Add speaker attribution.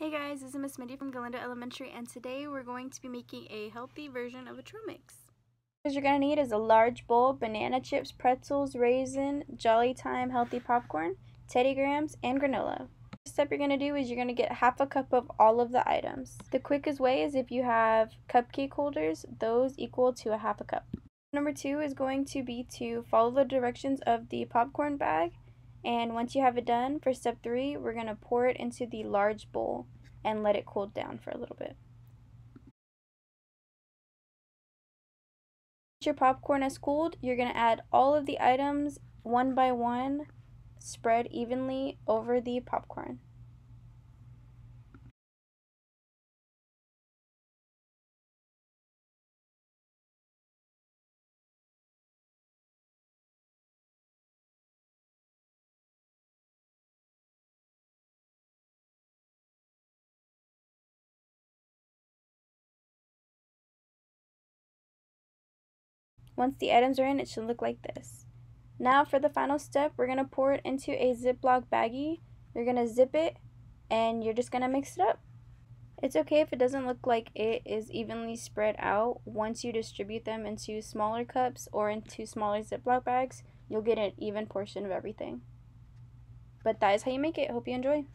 Speaker 1: Hey guys, this is Miss Mindy from Galindo Elementary and today we're going to be making a healthy version of a trail mix.
Speaker 2: What you're going to need is a large bowl, banana chips, pretzels, raisin, Jolly Time healthy popcorn, Teddy Grahams, and granola. The step you're going to do is you're going to get half a cup of all of the items. The quickest way is if you have cupcake holders, those equal to a half a cup. Number two is going to be to follow the directions of the popcorn bag and once you have it done, for step three, we're going to pour it into the large bowl and let it cool down for a little bit. Once your popcorn has cooled, you're going to add all of the items one by one, spread evenly over the popcorn. Once the items are in, it should look like this. Now for the final step, we're going to pour it into a Ziploc baggie. You're going to zip it and you're just going to mix it up. It's okay if it doesn't look like it is evenly spread out. Once you distribute them into smaller cups or into smaller Ziploc bags, you'll get an even portion of everything. But that is how you make it. Hope you enjoy.